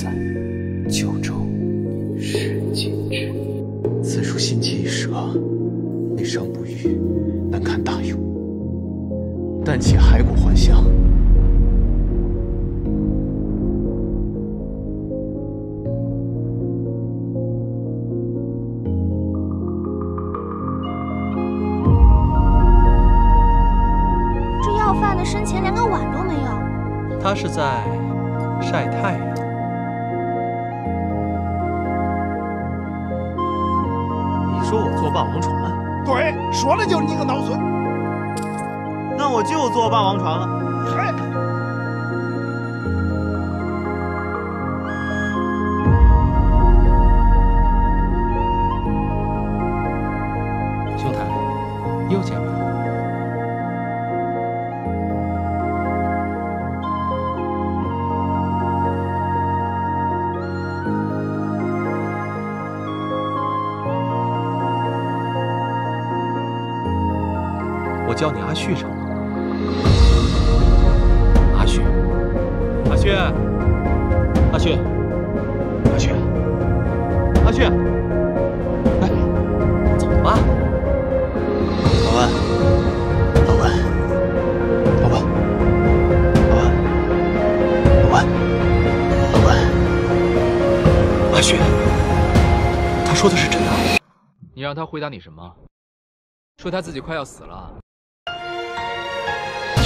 在，九州是今之。此书心机已折，内伤不愈，难堪大用。但且骸骨还乡。这要饭的生前连个碗都没有。他是在晒太阳。说我坐霸王船？对，说的就是你个孬孙。那我就坐霸王船了。嗨，兄台，又见面了。叫你阿旭什么？阿旭，阿旭，阿旭，阿旭，阿旭，哎，怎么了？老万，老万，老万，老万，老万，老万，阿旭，他说的是真的。你让他回答你什么？说他自己快要死了。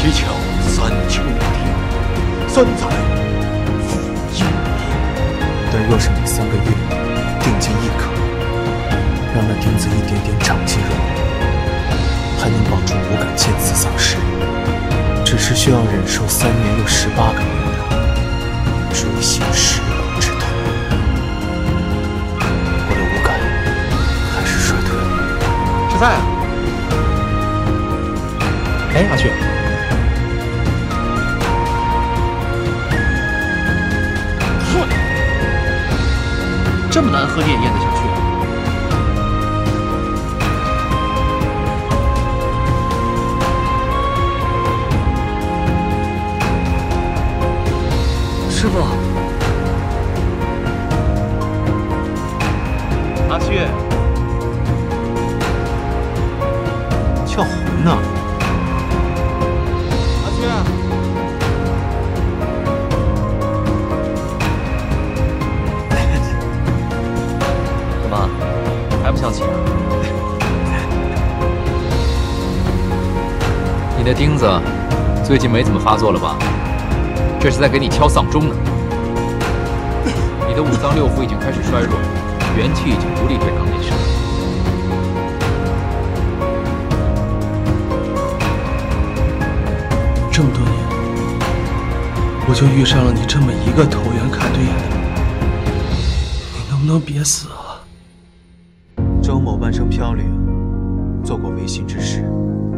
七巧三秋天，三载复一年。但若是你三个月定睛一刻，让那钉子一点点长进肉里，还能保住五感渐次丧失，只是需要忍受三年又十八个月的锥心蚀骨之痛。我的五感还是衰退了。吃饭啊！哎，阿旭，这么难喝你也咽得下去？师傅，阿旭，想起啊？你的钉子最近没怎么发作了吧？这是在给你敲丧钟呢。你的五脏六腑已经开始衰弱，元气已经无力对抗内伤。这么多年，我就遇上了你这么一个投缘看对眼的人，你能不能别死啊？生飘零，做过违心之事，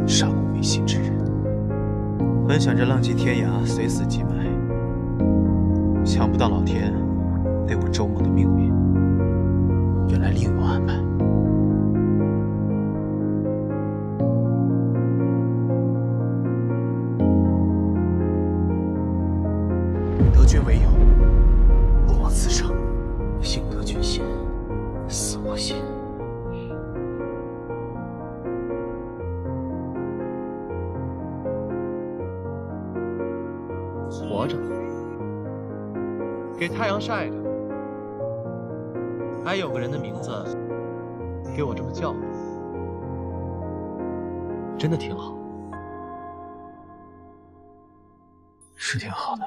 杀过违心之人。本想着浪迹天涯，随死即埋，想不到老天对我周某的命运，原来另有安排。活着，给太阳晒着，还有个人的名字给我这么叫，真的挺好。是挺好的。